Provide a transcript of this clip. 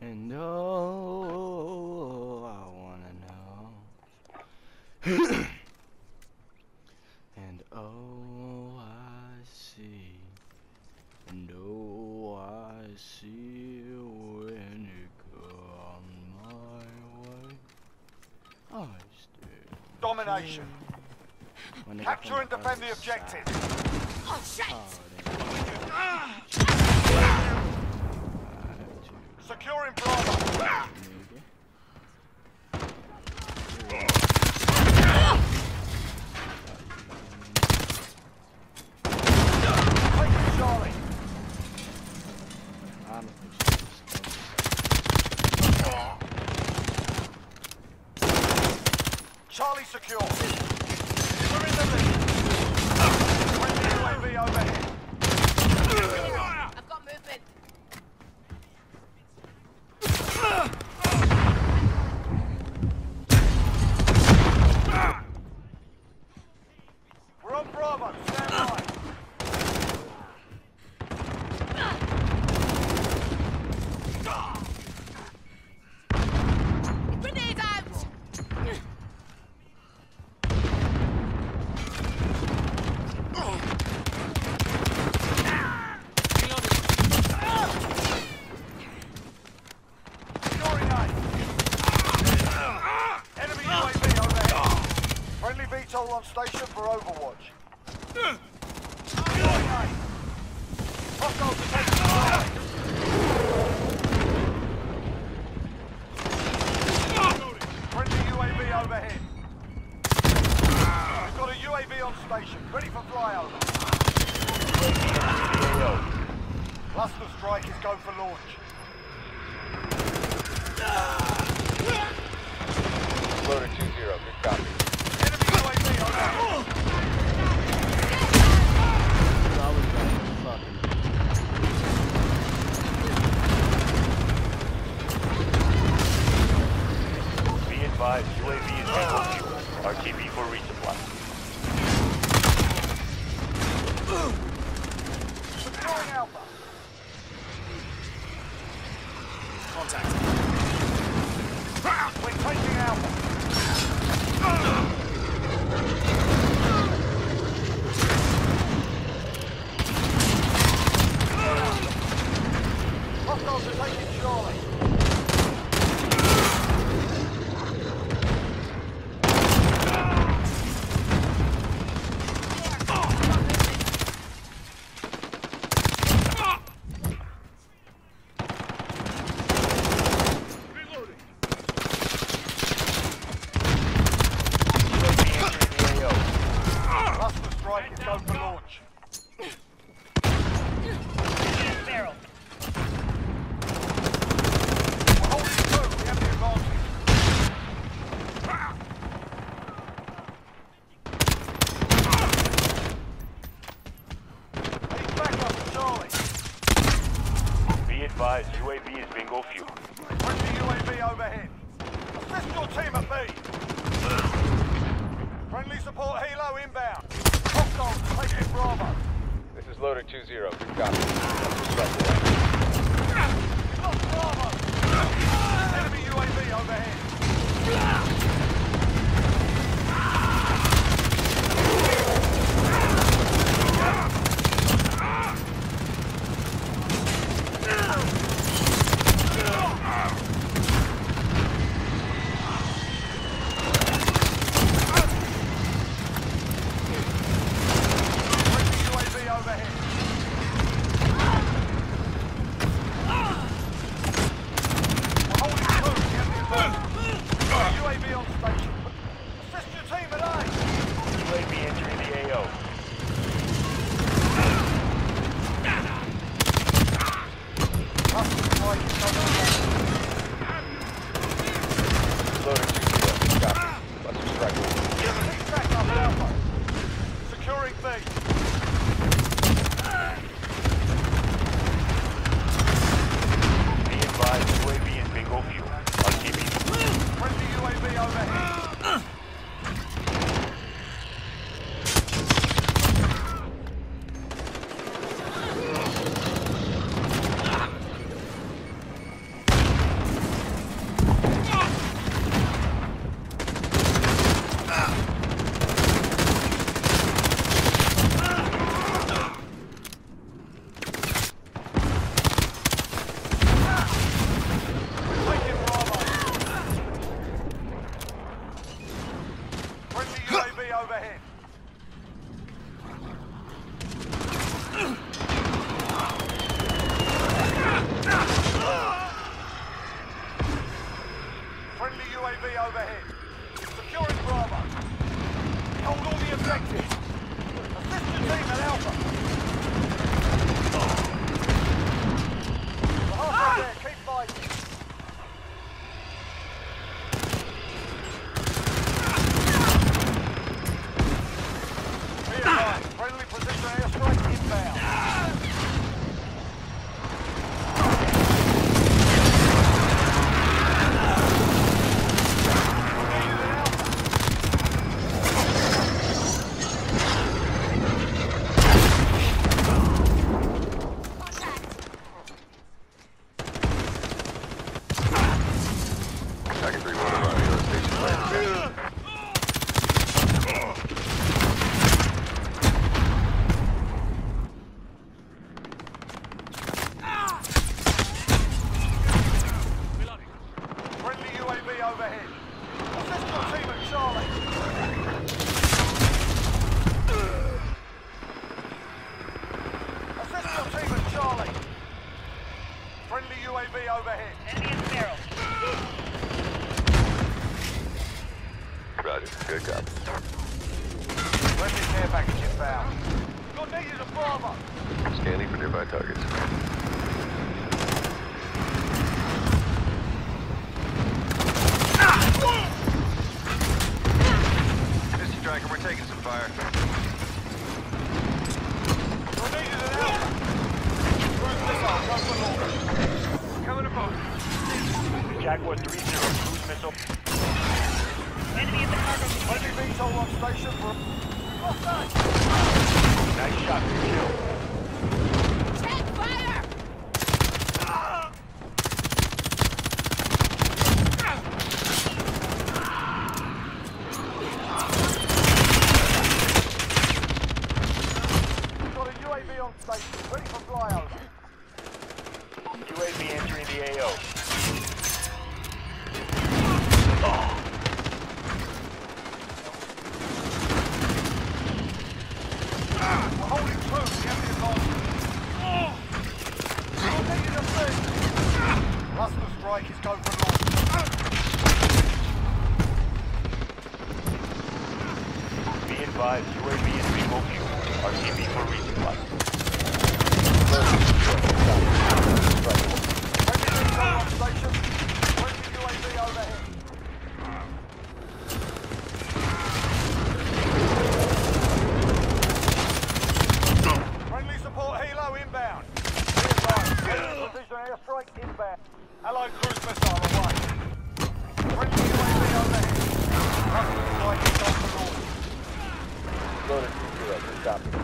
And oh, I wanna know. and oh, I see. And oh, I see when it comes my way. I stay. Domination. Capture and defend the objective. Oh, shit! oh, they I have to Securing Bravo. Charlie. Secure. We're in the lead. UAV overhead. I've got movement. We're on Bravo. Stand by. Grenade out! Securing A. Enemy UAV overhead. Friendly VTOL on station for Overwatch. Securing A. Hostiles are taking Charlie. Friendly UAV overhead. We've got a UAV on station, ready for flyover. Cluster strike is go for launch. Loader 2-0, good copy. Enemy UAV overhead. I was gonna fucking Be advised, UAV is equal fuel. RTB for resupply. Alpha. Contact. We're taking Alpha. Hostiles are taking Charlie. UAV entering the AO. Cluster strike is go for launch. Barrel. We're holding two. We have the advantage. Need backup for Charlie. Be advised, UAV is bingo fuel. Friendly UAV overhead. Assist your team at B. Friendly helo inbound. Hostiles taking Bravo. This is Loader 2-0, good copy. Lost Bravo. Enemy UAV overhead. objective. Assist team at Alpha. Friendly position airstrike inbound. overhead. Assist your team at Charlie. Assist your team at Charlie. Friendly UAV overhead. Enemy in barrel. Roger. Good job. Friendly care package inbound. You're is a bomber. Scanning for nearby targets. This Striker, we're taking some fire. Got needed an Alpha. Missile, go for launch. Coming above. Jaguar 3-0. Cruise missile. Enemy in the cargo container. Friendly VTOL on station for... Offside. Nice shot. Good kill. Check fire! Got a UAV on station, ready for flyover. UAV entering the AO. Advised, UAV is bingo fuel. RTB for resupply. Friendly VTOL on station. Friendly UAV overhead. Friendly support helo inbound. Be advised, precision airstrike inbound. Allied cruise missile away. Friendly UAV overhead. Cluster strike is go for launch. Loader 2-0.